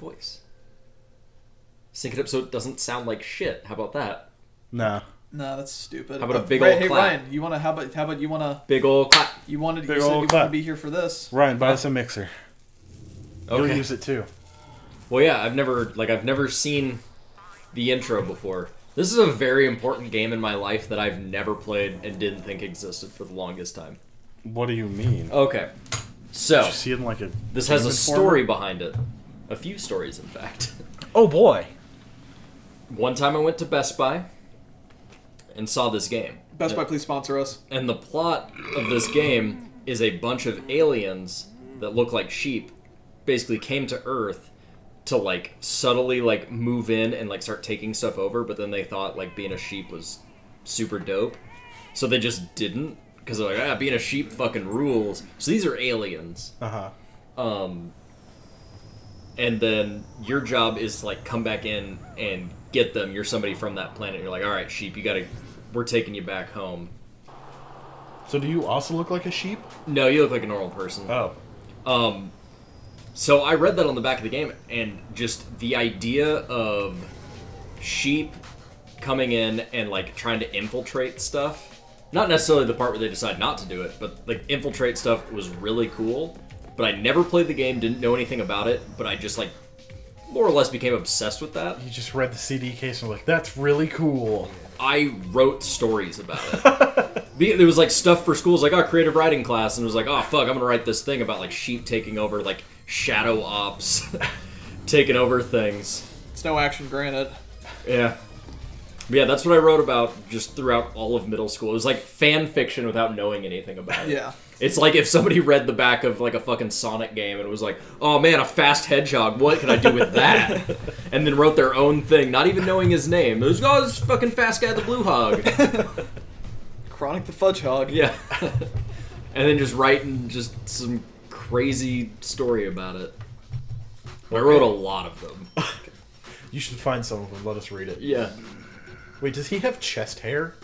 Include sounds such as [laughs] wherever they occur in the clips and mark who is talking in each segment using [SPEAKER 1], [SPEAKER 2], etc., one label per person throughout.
[SPEAKER 1] voice. Sync it up so it doesn't sound like shit. How about that?
[SPEAKER 2] Nah.
[SPEAKER 3] No, that's stupid.
[SPEAKER 1] How about a big
[SPEAKER 3] Ray-
[SPEAKER 1] old
[SPEAKER 3] Hey
[SPEAKER 1] clap?
[SPEAKER 3] Ryan, you wanna? How about? How about you wanna?
[SPEAKER 1] Big old clap.
[SPEAKER 3] You wanted.
[SPEAKER 2] Big
[SPEAKER 3] you said
[SPEAKER 2] old
[SPEAKER 3] you wanted
[SPEAKER 2] clap.
[SPEAKER 3] to be here for this.
[SPEAKER 2] Ryan, buy us a mixer. You'll
[SPEAKER 1] Okay.
[SPEAKER 2] use it too.
[SPEAKER 1] Well, yeah, I've never like I've never seen the intro before. This is a very important game in my life that I've never played and didn't think existed for the longest time.
[SPEAKER 2] What do you mean?
[SPEAKER 1] Okay, so
[SPEAKER 2] Did you see it in like a.
[SPEAKER 1] this has a
[SPEAKER 2] Game Informer?
[SPEAKER 1] story behind it. A few stories, in fact.
[SPEAKER 2] Oh boy.
[SPEAKER 1] One time I went to Best Buy and saw this game.
[SPEAKER 3] Best Buy, please sponsor us.
[SPEAKER 1] And the plot of this game is a bunch of aliens that look like sheep basically came to Earth to like subtly like move in and like start taking stuff over, but then they thought like being a sheep was super dope. So they just didn't because they're like, ah, being a sheep fucking rules. So these are aliens.
[SPEAKER 2] Uh huh.
[SPEAKER 1] Um, and then your job is to like come back in and get them. You're somebody from that planet. You're like, all right, sheep, you gotta. We're taking you back home.
[SPEAKER 2] So do you also look like a sheep?
[SPEAKER 1] No, you look like a normal person.
[SPEAKER 2] Oh.
[SPEAKER 1] Um, so I read that on the back of the game, and just the idea of sheep coming in and like trying to infiltrate stuff. Not necessarily the part where they decide not to do it, but like infiltrate stuff was really cool. But I never played the game, didn't know anything about it, but I just like more or less became obsessed with that.
[SPEAKER 2] You just read the CD case and were like, that's really cool.
[SPEAKER 1] I wrote stories about it. [laughs] Be- there was like stuff for schools, like oh, creative writing class, and it was like, oh fuck, I'm gonna write this thing about like sheep taking over, like shadow ops, [laughs] taking over things.
[SPEAKER 3] It's no action granted.
[SPEAKER 1] Yeah, But yeah, that's what I wrote about just throughout all of middle school. It was like fan fiction without knowing anything about it.
[SPEAKER 3] Yeah.
[SPEAKER 1] It's like if somebody read the back of like a fucking Sonic game and was like, "Oh man, a fast hedgehog. What can I do with that?" [laughs] and then wrote their own thing, not even knowing his name. It was, "Oh, this fucking fast guy, the blue hog." [laughs]
[SPEAKER 3] Chronic the Fudge Hog.
[SPEAKER 1] Yeah. [laughs] and then just writing just some crazy story about it. I wrote a lot of them.
[SPEAKER 2] You should find some of them. Let us read it.
[SPEAKER 1] Yeah.
[SPEAKER 2] Wait, does he have chest hair?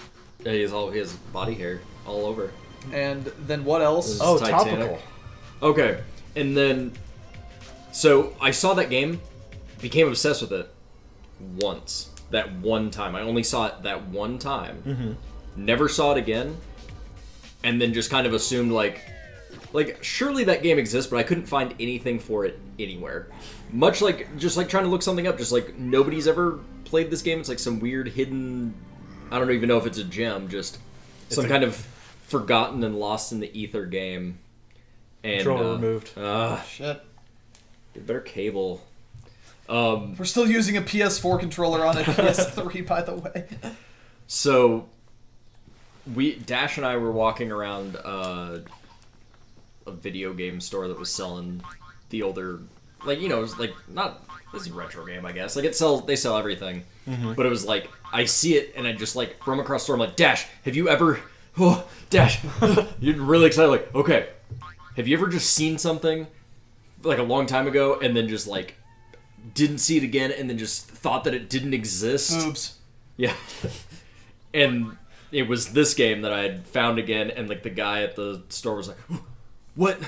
[SPEAKER 1] Yeah, he has all he has body hair all over.
[SPEAKER 3] And then what else?
[SPEAKER 2] Oh,
[SPEAKER 1] Titanic.
[SPEAKER 2] topical.
[SPEAKER 1] Okay. And then so I saw that game, became obsessed with it once. That one time. I only saw it that one time.
[SPEAKER 2] Mm-hmm.
[SPEAKER 1] Never saw it again. And then just kind of assumed like like surely that game exists, but I couldn't find anything for it anywhere. Much like just like trying to look something up, just like nobody's ever played this game. It's like some weird hidden I don't even know if it's a gem, just some
[SPEAKER 2] a-
[SPEAKER 1] kind of forgotten and lost in the ether game. And
[SPEAKER 2] Controller
[SPEAKER 1] uh,
[SPEAKER 2] removed.
[SPEAKER 1] Uh,
[SPEAKER 3] Shit.
[SPEAKER 1] get better cable. Um,
[SPEAKER 3] We're still using a PS4 controller on a PS3, [laughs] by the way.
[SPEAKER 1] so we Dash and I were walking around uh, a video game store that was selling the older, like you know, it was like not this is a retro game, I guess. Like it sells, they sell everything, but it was like I see it and I just like from across the store, I'm like, Dash, have you ever? Oh, Dash, [laughs] you're really excited. Like, okay, have you ever just seen something like a long time ago and then just like didn't see it again and then just thought that it didn't exist?
[SPEAKER 3] Boobs.
[SPEAKER 1] Yeah. and it was this game that I had found again, and like the guy at the store was like, "What?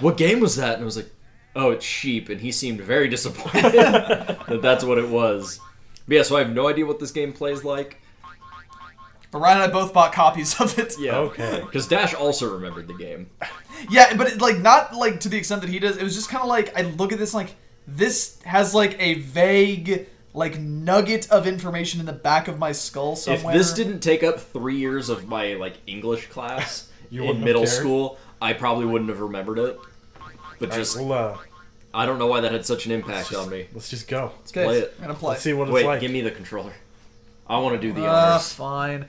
[SPEAKER 1] What game was that?" And I was like, "Oh, it's Sheep," and he seemed very disappointed [laughs] that that's what it was. But yeah, so I have no idea what this game plays like.
[SPEAKER 3] But Ryan and I both bought copies of it.
[SPEAKER 1] Yeah.
[SPEAKER 2] Okay.
[SPEAKER 1] Because Dash also remembered the game.
[SPEAKER 3] Yeah, but it, like not like to the extent that he does. It was just kind of like I look at this like this has like a vague like nugget of information in the back of my skull somewhere.
[SPEAKER 1] If this didn't take up three years of my like English class [laughs]
[SPEAKER 2] You
[SPEAKER 1] in middle school, I probably wouldn't have remembered it. But just
[SPEAKER 2] Well, uh,
[SPEAKER 1] I don't know why that had such an impact on me.
[SPEAKER 2] let's just go.
[SPEAKER 3] Let's
[SPEAKER 1] play it.
[SPEAKER 3] I'm gonna play.
[SPEAKER 2] Let's see what it's
[SPEAKER 1] Wait,
[SPEAKER 2] like.
[SPEAKER 1] give me the controller. I want to do the
[SPEAKER 3] Uh,
[SPEAKER 1] honors.
[SPEAKER 3] fine.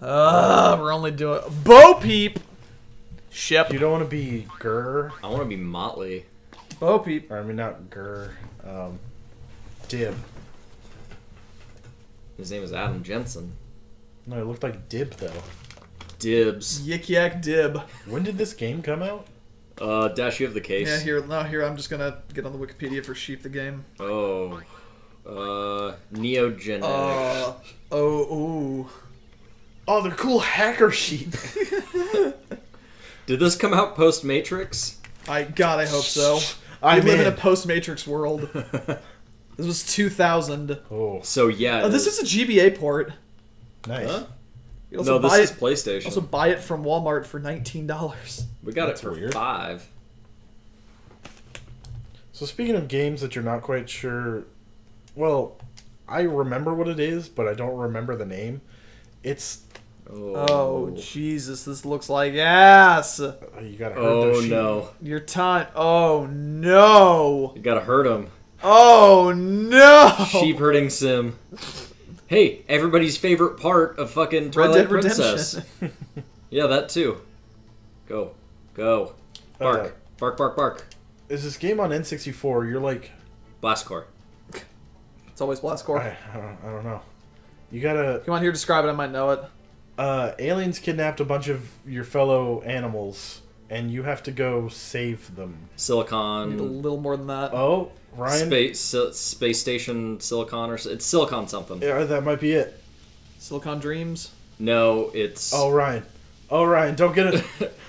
[SPEAKER 3] uh, [gasps] we're only doing Bo Peep. Ship.
[SPEAKER 2] You don't want to be Gur,
[SPEAKER 1] I want to be Motley.
[SPEAKER 3] Bo Peep.
[SPEAKER 2] or I mean not Gur, um, Dib.
[SPEAKER 1] His name is Adam Jensen.
[SPEAKER 2] No, it looked like Dib though.
[SPEAKER 1] Dibs.
[SPEAKER 3] Yik yak dib.
[SPEAKER 2] When did this game come out?
[SPEAKER 1] Uh, Dash, you have the case.
[SPEAKER 3] Yeah, here. No, here. I'm just gonna get on the Wikipedia for Sheep the game.
[SPEAKER 1] Oh. Uh, Neogenic.
[SPEAKER 3] Uh, oh, ooh.
[SPEAKER 2] Oh, they're cool hacker sheep. [laughs]
[SPEAKER 1] Did this come out post Matrix?
[SPEAKER 3] I God, I hope so.
[SPEAKER 2] I
[SPEAKER 3] we live in a post Matrix world. [laughs] this was 2000.
[SPEAKER 2] Oh,
[SPEAKER 1] So yeah,
[SPEAKER 3] Oh, this is a GBA port.
[SPEAKER 2] nice.
[SPEAKER 1] Huh? No, this is
[SPEAKER 3] it.
[SPEAKER 1] PlayStation.
[SPEAKER 3] Also buy it from Walmart for nineteen dollars.
[SPEAKER 1] we got
[SPEAKER 2] That's
[SPEAKER 1] it for
[SPEAKER 2] weird.
[SPEAKER 1] five.
[SPEAKER 2] So speaking of games that you're not quite sure, well, I remember what it is, but I don't remember the name. It's
[SPEAKER 1] Oh,
[SPEAKER 3] Oh Jesus, this looks like ass.
[SPEAKER 2] uh, you gotta hurt
[SPEAKER 1] Oh
[SPEAKER 2] those
[SPEAKER 1] no!
[SPEAKER 3] Your time. Oh no.
[SPEAKER 1] You gotta hurt him.
[SPEAKER 3] Oh no.
[SPEAKER 1] Sheep herding sim. Hey, everybody's favorite part of fucking
[SPEAKER 3] Red
[SPEAKER 1] Twilight
[SPEAKER 3] Dead
[SPEAKER 1] Princess. [laughs] Yeah, that too. Go, go, bark,
[SPEAKER 2] Uh,
[SPEAKER 1] bark, bark, bark.
[SPEAKER 2] Is this game on N64? You're like,
[SPEAKER 1] Blast Corps.
[SPEAKER 3] It's always Blast Corps.
[SPEAKER 2] I, I, don't, I don't know. You gotta.
[SPEAKER 3] Come on here, describe it. I might know it.
[SPEAKER 2] Uh, aliens kidnapped a bunch of your fellow animals, and you have to go save them.
[SPEAKER 3] Silicon. need a little more than that.
[SPEAKER 2] Oh, Ryan.
[SPEAKER 1] Space, si- space station silicon or it's silicon something.
[SPEAKER 2] Yeah, that might be it.
[SPEAKER 3] Silicon Dreams.
[SPEAKER 1] No, it's
[SPEAKER 2] Oh, Ryan. Oh, Ryan, don't get it. [laughs]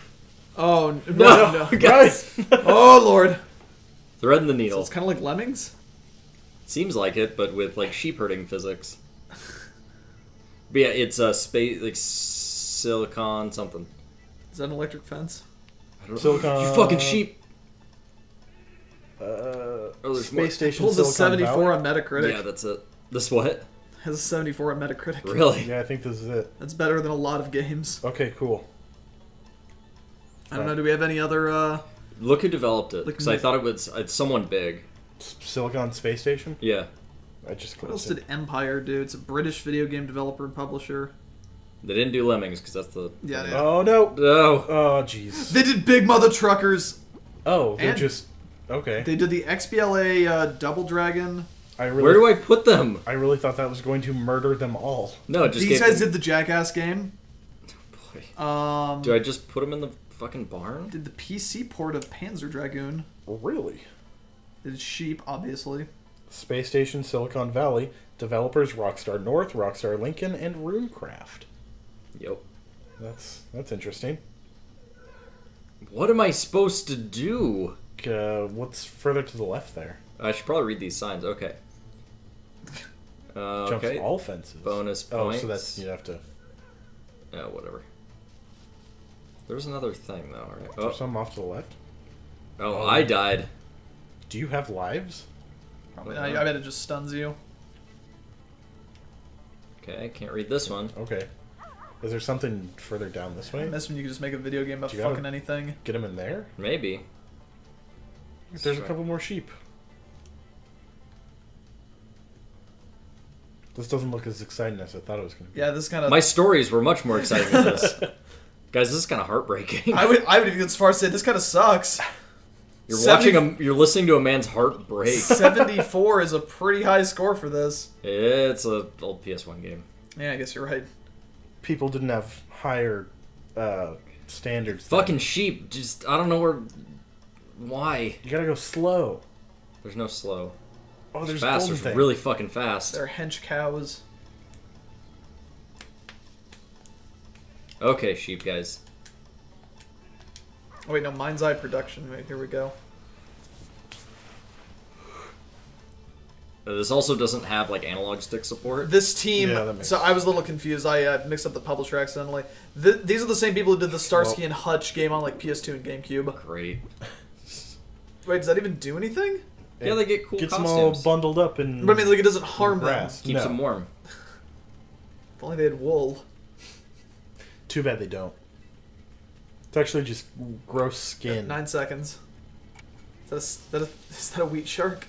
[SPEAKER 3] Oh n-
[SPEAKER 1] no,
[SPEAKER 3] no. [laughs]
[SPEAKER 1] guys.
[SPEAKER 3] Oh lord.
[SPEAKER 1] Thread in the
[SPEAKER 3] So
[SPEAKER 1] needle.
[SPEAKER 3] it's kind of like Lemmings.
[SPEAKER 1] Seems like it, but with like sheep herding physics. [laughs] But yeah, it's a space like silicon something.
[SPEAKER 3] Is that an electric fence?
[SPEAKER 1] I don't know.
[SPEAKER 2] Silicon-
[SPEAKER 1] You fucking sheep.
[SPEAKER 2] Uh,
[SPEAKER 1] Oh, there's more.
[SPEAKER 2] Space Station
[SPEAKER 3] Pulls a
[SPEAKER 2] Silicon
[SPEAKER 3] 74
[SPEAKER 2] Valley?
[SPEAKER 3] on Metacritic.
[SPEAKER 1] Yeah, that's it. This what?
[SPEAKER 3] Has a 74 on Metacritic.
[SPEAKER 1] Really?
[SPEAKER 2] Yeah, I think this is it.
[SPEAKER 3] That's better than a lot of games.
[SPEAKER 2] Okay, cool.
[SPEAKER 3] I don't know. Do we have any other? uh
[SPEAKER 1] Look who developed it. Because
[SPEAKER 3] who-
[SPEAKER 1] I thought it was it's someone big.
[SPEAKER 2] S- Silicon Space Station?
[SPEAKER 1] Yeah.
[SPEAKER 2] I just
[SPEAKER 3] What else
[SPEAKER 2] clicked it.
[SPEAKER 3] did Empire do? It's a British video game developer and publisher.
[SPEAKER 1] They didn't do Lemmings because that's the.
[SPEAKER 3] Yeah, they,
[SPEAKER 2] Oh, no.
[SPEAKER 1] Oh.
[SPEAKER 2] Oh, jeez.
[SPEAKER 3] they did Big Mutha Truckers.
[SPEAKER 2] Oh, they're just... Okay.
[SPEAKER 3] They did the XBLA uh, Double Dragon.
[SPEAKER 2] I really,
[SPEAKER 1] Where do I put them?
[SPEAKER 2] I really thought that was going to murder them all.
[SPEAKER 1] No, just
[SPEAKER 3] These
[SPEAKER 1] gave
[SPEAKER 3] guys
[SPEAKER 1] them-
[SPEAKER 3] did the Jackass game.
[SPEAKER 1] Boy.
[SPEAKER 3] Um,
[SPEAKER 1] Do I just put them in the fucking barn?
[SPEAKER 3] did the PC port of Panzer Dragoon.
[SPEAKER 2] Really?
[SPEAKER 3] Did Sheep, obviously.
[SPEAKER 2] Space Station Silicon Valley. Developers Rockstar North, Rockstar Lincoln, and Runecraft.
[SPEAKER 1] Yep.
[SPEAKER 2] That's that's interesting.
[SPEAKER 1] What am I supposed to do?
[SPEAKER 2] Uh, what's further to the left there?
[SPEAKER 1] I should probably read these signs. Okay. [laughs] Uh,
[SPEAKER 2] Jumps
[SPEAKER 1] okay.
[SPEAKER 2] all fences.
[SPEAKER 1] Bonus points.
[SPEAKER 2] Oh, so that's you have to.
[SPEAKER 1] Oh, whatever. There's another thing though, right?
[SPEAKER 2] There's
[SPEAKER 1] Oh,
[SPEAKER 2] some off to the left.
[SPEAKER 1] oh, I died.
[SPEAKER 2] Do you have lives?
[SPEAKER 3] Probably. I, I bet it just stuns you.
[SPEAKER 1] Okay, I can't read this one.
[SPEAKER 2] Okay. Is there something further down this way?
[SPEAKER 3] This one you can just make a video game about fucking anything.
[SPEAKER 2] Get him in there.
[SPEAKER 1] Maybe.
[SPEAKER 2] There's a couple more sheep. This doesn't look as exciting as I thought it was going to be.
[SPEAKER 3] Yeah, this kind of.
[SPEAKER 1] My stories were much more exciting than this. [laughs] Guys, this is kind of heartbreaking.
[SPEAKER 3] I would I would even go as far as say this kind of sucks. [laughs]
[SPEAKER 1] You're
[SPEAKER 3] 70
[SPEAKER 1] watching a, you're listening to a man's heart break. [laughs]
[SPEAKER 3] Seventy four is a pretty high score for this.
[SPEAKER 1] It's an old PS1 game.
[SPEAKER 3] Yeah, I guess you're right.
[SPEAKER 2] People didn't have higher uh, standards. then.
[SPEAKER 1] Fucking sheep. Just I don't know where. Why?
[SPEAKER 2] You gotta go slow.
[SPEAKER 1] There's no slow.
[SPEAKER 2] Oh, there's
[SPEAKER 1] fast.
[SPEAKER 2] golden
[SPEAKER 1] There's
[SPEAKER 2] thing.
[SPEAKER 1] really fucking fast.
[SPEAKER 3] They're hench cows.
[SPEAKER 1] Okay, sheep guys.
[SPEAKER 3] Oh wait, no, Mind's Eye Production. Wait, here we go.
[SPEAKER 1] This also doesn't have like analog stick support.
[SPEAKER 3] This team.
[SPEAKER 2] Yeah, that makes
[SPEAKER 3] so I was a little confused. I uh, mixed up the publisher accidentally. Th- these are the same people who did the Starsky
[SPEAKER 2] Well-
[SPEAKER 3] and Hutch game on like PS2 and GameCube.
[SPEAKER 1] Great. [laughs]
[SPEAKER 3] Wait, does that even do anything?
[SPEAKER 1] Yeah, they get cool
[SPEAKER 2] Gets them all bundled up and.
[SPEAKER 3] But I mean, like it doesn't harm them.
[SPEAKER 1] Keeps
[SPEAKER 2] No.
[SPEAKER 1] them warm. [laughs]
[SPEAKER 3] If only they had wool.
[SPEAKER 2] Too bad they don't. It's actually just gross skin.
[SPEAKER 3] Nine seconds. Is that a, is that a, is that a wheat shark?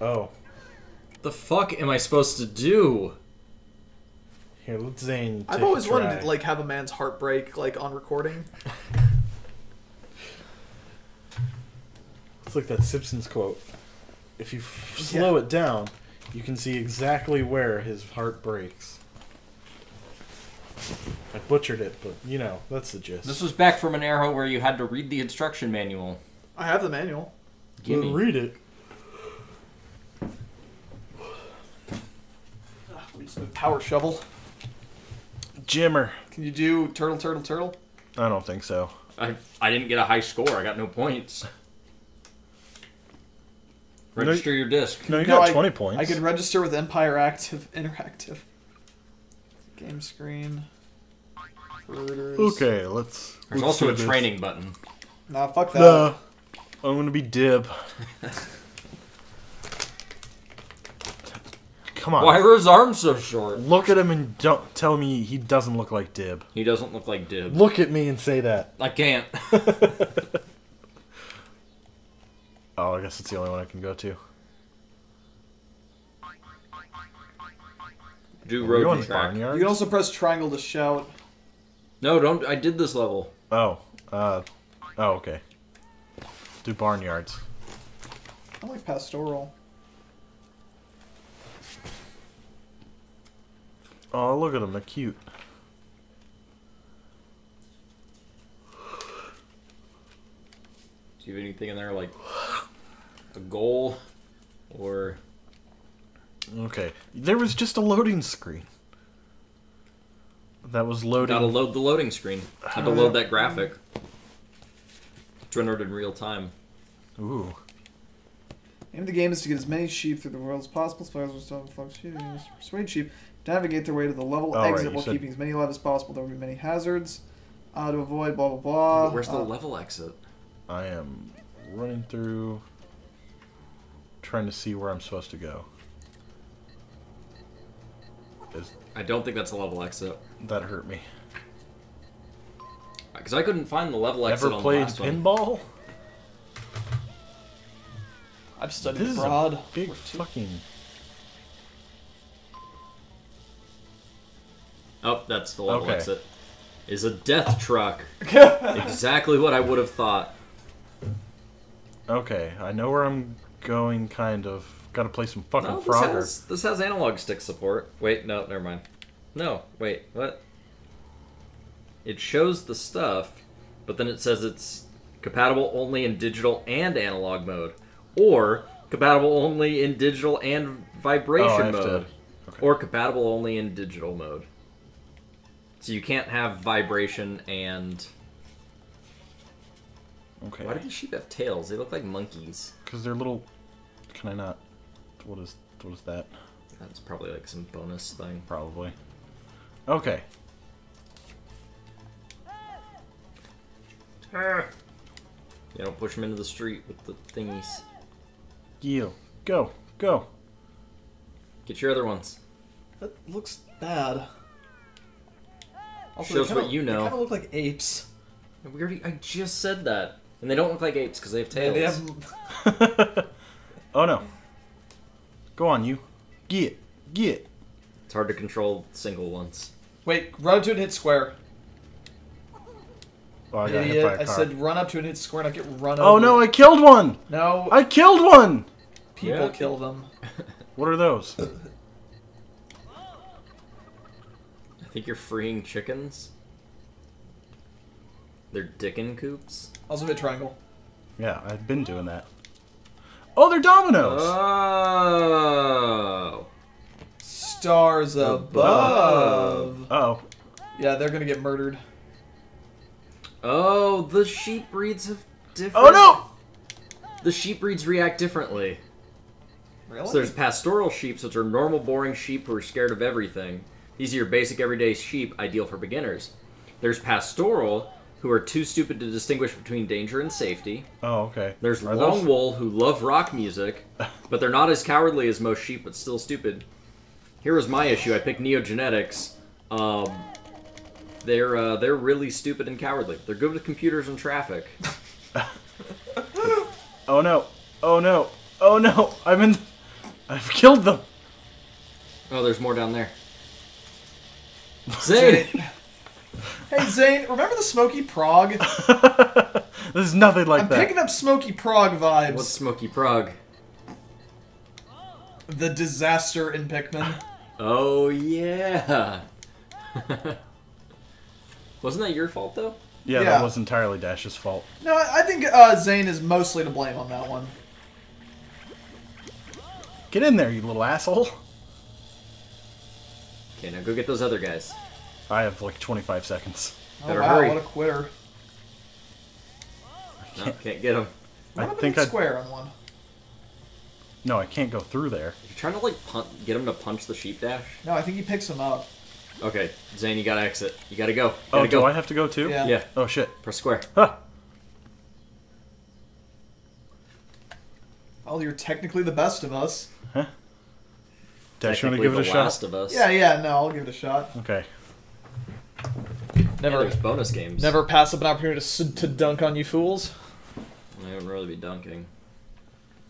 [SPEAKER 2] Oh,
[SPEAKER 1] The fuck am I supposed to do?
[SPEAKER 2] here, let Zane.
[SPEAKER 3] I've
[SPEAKER 2] take a
[SPEAKER 3] always wanted to like have a man's heartbreak like on recording.
[SPEAKER 2] It's like that Simpsons quote. If you f- slow it down, you can see exactly where his heart breaks. I butchered it, but you know that's the gist.
[SPEAKER 1] This was back from an era where you had to read the instruction manual.
[SPEAKER 3] I have the manual.
[SPEAKER 1] Gimme.
[SPEAKER 2] Read it.
[SPEAKER 3] We just move power shovel.
[SPEAKER 2] Jimmer.
[SPEAKER 3] Can you do turtle, turtle, turtle?
[SPEAKER 2] I don't think so.
[SPEAKER 1] I I didn't get a high score. I got no points. Register your disc.
[SPEAKER 2] No, you
[SPEAKER 3] No,
[SPEAKER 2] got
[SPEAKER 3] I-
[SPEAKER 2] 20 points.
[SPEAKER 3] I could register with Empire Active [laughs] Interactive. Game screen. Rooters.
[SPEAKER 2] Okay, let's.
[SPEAKER 1] There's
[SPEAKER 2] let's
[SPEAKER 1] also a
[SPEAKER 2] this.
[SPEAKER 1] training button.
[SPEAKER 3] Nah, fuck that.
[SPEAKER 2] No. I'm gonna be Dib. [laughs] Come on.
[SPEAKER 1] Why are his arms so short?
[SPEAKER 2] Look at him and don't tell me he doesn't look like Dib.
[SPEAKER 1] He doesn't look like Dib.
[SPEAKER 2] Look at me and say that.
[SPEAKER 1] I can't. [laughs]
[SPEAKER 2] Oh, I guess it's the only one I can go to.
[SPEAKER 1] Do
[SPEAKER 2] Are you
[SPEAKER 1] road track.
[SPEAKER 2] Barnyard?
[SPEAKER 3] You can also press triangle to shout.
[SPEAKER 1] No, don't. I did this level.
[SPEAKER 2] Oh, uh, oh, okay. Do barnyards.
[SPEAKER 3] I like pastoral.
[SPEAKER 2] Oh, look at them. They're cute.
[SPEAKER 1] Do you have anything in there like a goal or
[SPEAKER 2] Okay. There was just a loading screen. That was loading.
[SPEAKER 1] gotta load the loading screen? Had to load that graphic. It's rendered in real time.
[SPEAKER 2] Ooh.
[SPEAKER 3] Aim of the game is to get as many sheep through the world as possible. Players will still flux sheep. use to Persuade sheep to navigate their way to the level
[SPEAKER 2] Oh,
[SPEAKER 3] exit
[SPEAKER 2] you
[SPEAKER 3] while
[SPEAKER 2] said-
[SPEAKER 3] keeping as many alive as possible. There will be many hazards uh, to avoid. Blah blah blah.
[SPEAKER 1] Where's the
[SPEAKER 3] Uh,
[SPEAKER 1] level exit?
[SPEAKER 2] I am running through, trying to see where I'm supposed to go. Is,
[SPEAKER 1] I don't think that's a level exit
[SPEAKER 2] that hurt me.
[SPEAKER 1] because I couldn't find the level exit
[SPEAKER 2] Ever
[SPEAKER 1] on the
[SPEAKER 2] played
[SPEAKER 1] last one.
[SPEAKER 2] pinball?
[SPEAKER 3] I've studied
[SPEAKER 2] This is a big fucking.
[SPEAKER 1] Oh, that's the level
[SPEAKER 2] Okay.
[SPEAKER 1] exit. Is a death truck. [laughs] exactly what I would have thought.
[SPEAKER 2] Okay, I know where I'm going. Kind of. Got to play some fucking
[SPEAKER 1] No, this
[SPEAKER 2] Frogger.
[SPEAKER 1] has, this has analog stick support. Wait, no, never mind. No, wait, what? It shows the stuff, but then it says it's compatible only in digital and analog mode, or compatible only in digital and vibration
[SPEAKER 2] Oh, have to-
[SPEAKER 1] mode,
[SPEAKER 2] okay.
[SPEAKER 1] or compatible only in digital mode. So you can't have vibration and.
[SPEAKER 2] Okay.
[SPEAKER 1] Why do these sheep have tails? They look like monkeys.
[SPEAKER 2] Because they're little. Can I not? What is what is that?
[SPEAKER 1] That's probably like some bonus thing.
[SPEAKER 2] Probably. Okay.
[SPEAKER 1] You don't push them into the street with the thingies.
[SPEAKER 2] You go go.
[SPEAKER 1] Get your other ones.
[SPEAKER 3] That looks bad. Also,
[SPEAKER 1] Shows
[SPEAKER 3] they kinda,
[SPEAKER 1] what you know.
[SPEAKER 3] They kind of look like apes.
[SPEAKER 1] We already, I just said that. And they don't look like apes because they have tails.
[SPEAKER 3] They have [laughs]
[SPEAKER 2] oh no. Go on, you. Get get.
[SPEAKER 1] It's hard to control single ones.
[SPEAKER 3] Wait, run up to it and hit square.
[SPEAKER 2] Oh, I got hit
[SPEAKER 3] Idiot.
[SPEAKER 2] by a
[SPEAKER 3] I
[SPEAKER 2] car.
[SPEAKER 3] said run up to it and hit square, not get run over.
[SPEAKER 2] oh no! I killed one.
[SPEAKER 3] No,
[SPEAKER 2] I killed one.
[SPEAKER 3] people
[SPEAKER 1] Yeah.
[SPEAKER 3] kill them. [laughs]
[SPEAKER 2] What are those? [laughs]
[SPEAKER 1] I think you're freeing chickens. They're dickin' coops.
[SPEAKER 3] Also hit triangle.
[SPEAKER 2] Yeah, I've been doing that. Oh, they're dominoes.
[SPEAKER 1] Oh.
[SPEAKER 3] Stars above.
[SPEAKER 2] oh.
[SPEAKER 3] Yeah, they're gonna get murdered.
[SPEAKER 1] Oh, the sheep breeds have different.
[SPEAKER 2] Oh no!
[SPEAKER 1] The sheep breeds react differently.
[SPEAKER 3] Really?
[SPEAKER 1] So there's pastoral sheep, which are normal, boring sheep who are scared of everything. These are your basic everyday sheep, ideal for beginners. There's pastoral, who are too stupid to distinguish between danger and safety.
[SPEAKER 2] Oh, okay.
[SPEAKER 1] There's
[SPEAKER 2] Are
[SPEAKER 1] long
[SPEAKER 2] those-
[SPEAKER 1] wool, who love rock music, [laughs] but they're not as cowardly as most sheep, but still stupid. Here was my issue. I picked neogenetics. Um, they're uh, they're really stupid and cowardly. They're good with computers and traffic. [laughs]
[SPEAKER 2] Oh no! Oh no! Oh no! I'm in. I've killed them.
[SPEAKER 1] Oh, there's more down there. Zane!
[SPEAKER 3] Hey Zane, remember the Smoky Prague? [laughs]
[SPEAKER 2] this is nothing like that.
[SPEAKER 3] I'm picking up Smoky Prague vibes.
[SPEAKER 1] What's Smoky Prague?
[SPEAKER 3] the disaster in Pikmin?
[SPEAKER 1] Oh yeah. [laughs] Wasn't that your fault though?
[SPEAKER 2] yeah,
[SPEAKER 3] Yeah.
[SPEAKER 2] that was entirely Dash's fault.
[SPEAKER 3] No, I think uh, Zane is mostly to blame on that one.
[SPEAKER 2] Get in there, you little asshole.
[SPEAKER 1] Okay, now go get those other guys.
[SPEAKER 2] I have like 25 seconds.
[SPEAKER 3] Oh
[SPEAKER 1] Better
[SPEAKER 3] wow,
[SPEAKER 1] hurry.
[SPEAKER 3] what a quitter.
[SPEAKER 1] No, can't get him.
[SPEAKER 3] What
[SPEAKER 2] I
[SPEAKER 3] happened
[SPEAKER 2] think
[SPEAKER 3] to
[SPEAKER 2] I-
[SPEAKER 3] square on one?
[SPEAKER 2] No, I can't go through there.
[SPEAKER 1] You're trying to like punt, get him to punch the sheep dash.
[SPEAKER 3] No, I think he picks him up.
[SPEAKER 1] Okay, Zane, you gotta exit. You gotta go. You
[SPEAKER 2] Oh,
[SPEAKER 1] gotta
[SPEAKER 2] do
[SPEAKER 1] go.
[SPEAKER 2] I have to go too?
[SPEAKER 3] Yeah.
[SPEAKER 1] Yeah,
[SPEAKER 2] Oh shit.
[SPEAKER 1] press square.
[SPEAKER 2] Ah.
[SPEAKER 3] Well, you're technically the best of us.
[SPEAKER 2] Dash, you want to give it a
[SPEAKER 1] the
[SPEAKER 2] shot?
[SPEAKER 1] Last of Us.
[SPEAKER 3] Yeah, yeah, no, I'll give it a shot.
[SPEAKER 2] Okay.
[SPEAKER 3] Never,
[SPEAKER 1] there's bonus games.
[SPEAKER 3] never pass up an opportunity to, to dunk on you fools.
[SPEAKER 1] I wouldn't really be dunking.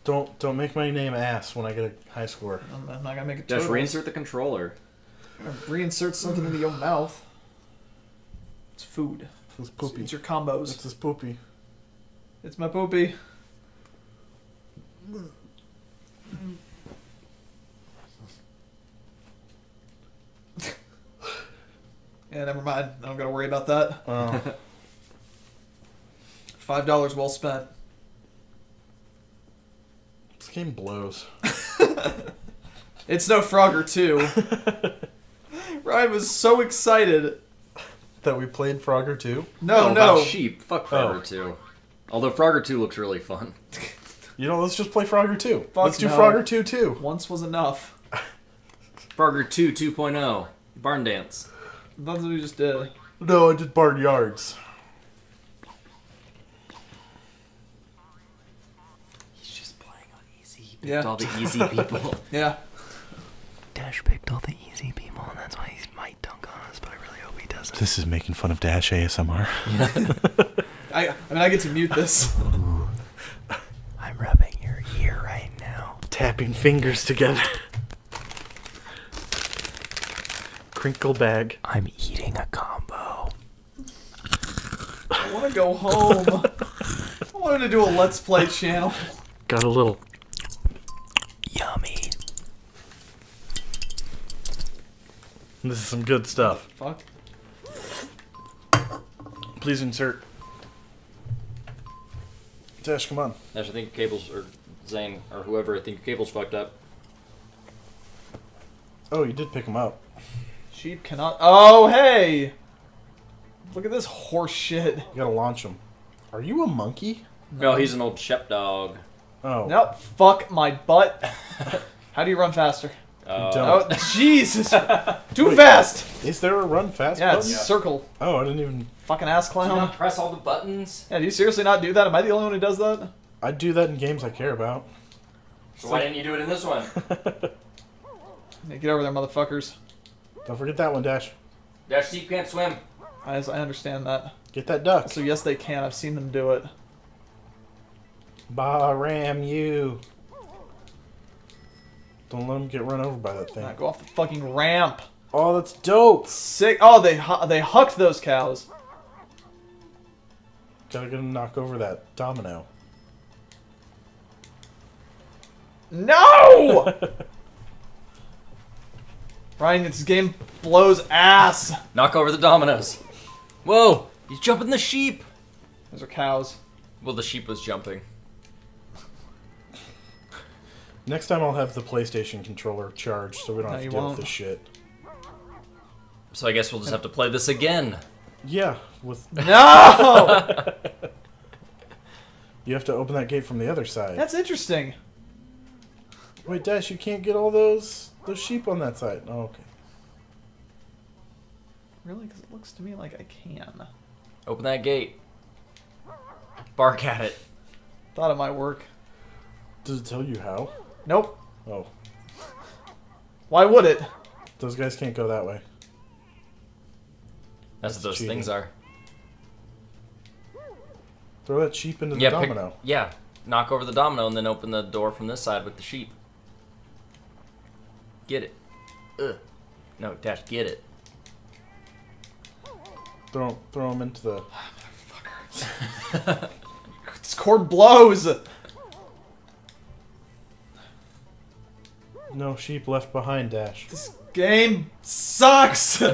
[SPEAKER 2] Don't don't make my name ass when I get a high score.
[SPEAKER 3] I'm, I'm not gonna make it.
[SPEAKER 1] Dash,
[SPEAKER 3] total.
[SPEAKER 1] reinsert the controller.
[SPEAKER 3] Reinsert something into your mouth. It's food.
[SPEAKER 2] It's
[SPEAKER 3] It's,
[SPEAKER 2] poopy.
[SPEAKER 3] it's your combos.
[SPEAKER 2] It's this poopy.
[SPEAKER 3] It's my poopy. Yeah, never mind. I don't gotta worry about that.
[SPEAKER 2] Oh. [laughs]
[SPEAKER 3] Five dollars well spent.
[SPEAKER 2] this game blows. [laughs]
[SPEAKER 3] It's no Frogger 2. [laughs] Ryan was so excited.
[SPEAKER 2] That we played Frogger too.
[SPEAKER 3] No,
[SPEAKER 1] about
[SPEAKER 3] no.
[SPEAKER 1] sheep. Fuck Frogger
[SPEAKER 2] Oh.
[SPEAKER 1] 2. Although Frogger 2 looks really fun.
[SPEAKER 2] You know, let's just play Frogger 2.
[SPEAKER 3] Fuck
[SPEAKER 2] let's do
[SPEAKER 3] no.
[SPEAKER 2] Frogger 2 too.
[SPEAKER 3] Once was enough.
[SPEAKER 1] Frogger 2 2.0. Barn Dance.
[SPEAKER 3] That's what we just did.
[SPEAKER 2] No, I did Barn Yards.
[SPEAKER 1] He's just playing on easy. He picked
[SPEAKER 3] Yeah.
[SPEAKER 1] all the easy [laughs] people.
[SPEAKER 3] Yeah.
[SPEAKER 4] Dash picked all the easy people, and that's why he might dunk on us, but I really hope he doesn't.
[SPEAKER 2] This is making fun of Dash ASMR. [laughs]
[SPEAKER 3] I, I mean, I get to mute this. [laughs]
[SPEAKER 4] I'm rubbing your ear right now.
[SPEAKER 2] Tapping fingers together. Crinkle bag.
[SPEAKER 4] I'm eating a combo.
[SPEAKER 3] I want to go home. I wanted to do a Let's Play channel.
[SPEAKER 2] Got a little.
[SPEAKER 4] Yummy.
[SPEAKER 2] This is some good stuff.
[SPEAKER 3] Fuck.
[SPEAKER 2] Please insert. Dash, come on.
[SPEAKER 1] Dash, I think cables, or Zane, or whoever, I think cable's fucked up.
[SPEAKER 2] Oh, you did pick him up.
[SPEAKER 3] Sheep cannot. Oh, hey! Look at this horse shit.
[SPEAKER 2] You gotta launch him. Are you a monkey?
[SPEAKER 1] No, he's an old shep dog.
[SPEAKER 2] Oh.
[SPEAKER 3] Nope. Fuck my butt. [laughs] How do you run faster?
[SPEAKER 1] Uh,
[SPEAKER 3] Oh, Jesus! [laughs] Too
[SPEAKER 2] Wait.
[SPEAKER 3] fast!
[SPEAKER 2] Is there a run fast
[SPEAKER 3] Yeah,
[SPEAKER 2] button?
[SPEAKER 3] it's circle.
[SPEAKER 2] Oh, I didn't even.
[SPEAKER 3] Fucking ass
[SPEAKER 1] Do you
[SPEAKER 3] clown.
[SPEAKER 1] not press all the buttons?
[SPEAKER 3] Yeah, do you seriously not do that? Am I the only one who does that?
[SPEAKER 2] I do that in games I care about.
[SPEAKER 1] So why didn't you do it in this one? [laughs]
[SPEAKER 3] Yeah, get over there, motherfuckers.
[SPEAKER 2] Don't forget that one, Dash.
[SPEAKER 1] Dash, sheep can't swim.
[SPEAKER 3] I, I understand that.
[SPEAKER 2] Get that duck.
[SPEAKER 3] So yes, they can. I've seen them do it.
[SPEAKER 2] Bah, ram you. Don't let him get run over by that thing.
[SPEAKER 3] Nah, go off the fucking ramp.
[SPEAKER 2] Oh, that's dope.
[SPEAKER 3] Sick. Oh, they hu- they hucked those cows.
[SPEAKER 2] Gotta get him to knock over that domino.
[SPEAKER 3] No! [laughs] Ryan, this game blows ass.
[SPEAKER 1] Knock over the dominoes. Whoa! He's jumping the sheep!
[SPEAKER 3] Those are cows.
[SPEAKER 1] Well, the sheep was jumping.
[SPEAKER 2] Next time I'll have the PlayStation controller charged so we don't
[SPEAKER 3] No,
[SPEAKER 2] have to deal
[SPEAKER 3] won't.
[SPEAKER 2] with this shit.
[SPEAKER 1] So I guess we'll just have to play this again.
[SPEAKER 2] Yeah, with [laughs] [laughs]
[SPEAKER 3] No!
[SPEAKER 2] you have to open that gate from the other side.
[SPEAKER 3] That's interesting.
[SPEAKER 2] Wait, Dash, you can't get all those those sheep on that side. Oh, okay.
[SPEAKER 3] Really? Because it looks to me like I can.
[SPEAKER 1] Open that gate. Bark at it.
[SPEAKER 3] Thought it might work.
[SPEAKER 2] Does it tell you how?
[SPEAKER 3] Nope.
[SPEAKER 2] Oh,
[SPEAKER 3] Why would it?
[SPEAKER 2] those guys can't go that way.
[SPEAKER 1] That's,
[SPEAKER 2] That's
[SPEAKER 1] what those
[SPEAKER 2] cheating.
[SPEAKER 1] things are.
[SPEAKER 2] Throw that sheep into the
[SPEAKER 1] Yeah, pick-
[SPEAKER 2] domino.
[SPEAKER 1] yeah. Knock over the domino and then open the door from this side with the sheep. Get it. Ugh. No, Dash, get it.
[SPEAKER 2] Throw throw them into the.
[SPEAKER 3] Ah, [laughs] this cord blows.
[SPEAKER 2] No sheep left behind, Dash.
[SPEAKER 3] This game sucks. [laughs]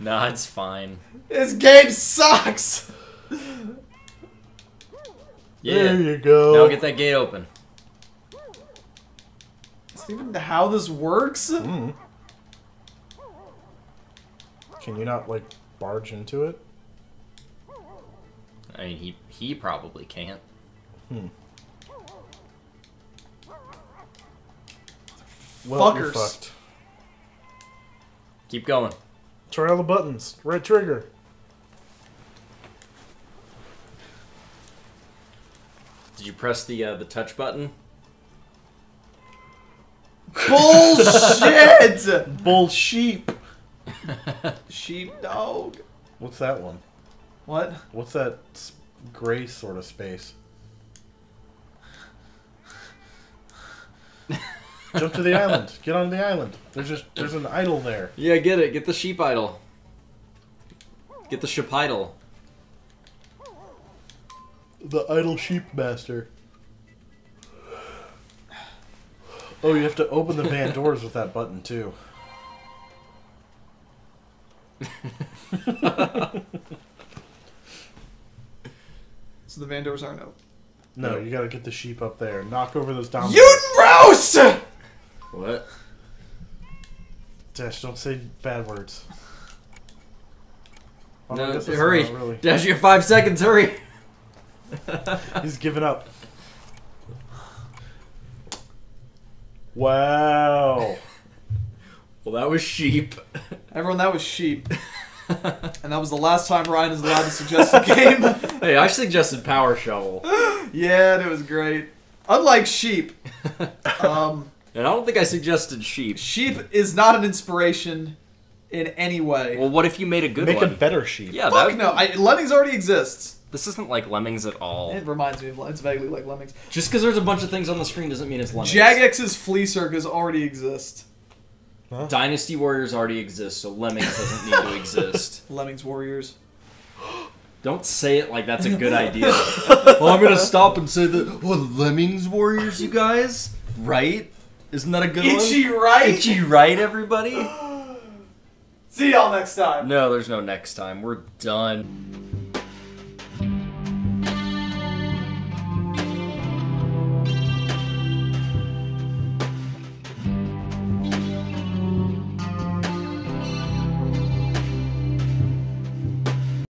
[SPEAKER 1] Nah, it's fine.
[SPEAKER 3] this game sucks.
[SPEAKER 1] Yeah.
[SPEAKER 2] There you go.
[SPEAKER 1] Now get that gate open.
[SPEAKER 3] Is even how this works?
[SPEAKER 2] Mm. Can you not like barge into it?
[SPEAKER 1] I mean, he he probably can't.
[SPEAKER 2] Well, you're
[SPEAKER 3] Fuckers.
[SPEAKER 2] fucked.
[SPEAKER 1] Keep going.
[SPEAKER 2] Try all the buttons. Red trigger.
[SPEAKER 1] Did you press the uh, the touch button?
[SPEAKER 3] Bullshit!
[SPEAKER 2] Bull sheep.
[SPEAKER 3] Sheepdog.
[SPEAKER 2] What's that one?
[SPEAKER 3] What?
[SPEAKER 2] What's that gray sort of space? Jump to the [laughs] island. Get on the island. There's just there's an idol there.
[SPEAKER 1] Yeah, get it. Get the sheep idol. Get the sheep idol.
[SPEAKER 2] The idol sheep master. Oh, you have to open the van doors with that button too. [laughs]
[SPEAKER 3] So the van doors aren't open.
[SPEAKER 2] No, you gotta get the sheep up there. Knock over those dominoes.
[SPEAKER 3] You roast!
[SPEAKER 1] What?
[SPEAKER 2] Dash, don't say bad words. Oh,
[SPEAKER 1] No, hurry.
[SPEAKER 2] really.
[SPEAKER 1] Dash, you have five seconds. Hurry.
[SPEAKER 2] He's giving up. Wow. [laughs]
[SPEAKER 1] Well, that was sheep.
[SPEAKER 3] Everyone, that was sheep. [laughs] And that was the last time Ryan is allowed to suggest a game. [laughs]
[SPEAKER 1] hey, I suggested Power Shovel,
[SPEAKER 3] yeah, it was great. Unlike sheep, um,
[SPEAKER 1] and I don't think I suggested sheep.
[SPEAKER 3] sheep is not an inspiration in any way.
[SPEAKER 1] Well, what if you made a good
[SPEAKER 2] Make a better sheep.
[SPEAKER 1] yeah,
[SPEAKER 3] Fuck
[SPEAKER 1] that.
[SPEAKER 3] no, I, Lemmings already exists.
[SPEAKER 1] This isn't like Lemmings at all.
[SPEAKER 3] It reminds me of it's vaguely like Lemmings.
[SPEAKER 1] Just because there's a bunch of things on the screen doesn't mean it's Lemmings.
[SPEAKER 3] Jagex's flea circus already exists.
[SPEAKER 1] Dynasty Warriors already exist, so Lemmings doesn't need to exist. [laughs]
[SPEAKER 3] Lemmings Warriors. [gasps]
[SPEAKER 1] Don't say it like that's a good [laughs] idea. [laughs] well, I'm gonna stop and say that. Lemmings Warriors, you guys, right? Isn't that a good
[SPEAKER 3] Itchy
[SPEAKER 1] one?
[SPEAKER 3] right?
[SPEAKER 1] Itchy right, everybody? [gasps]
[SPEAKER 3] See y'all next time.
[SPEAKER 1] No, there's no next time. We're done.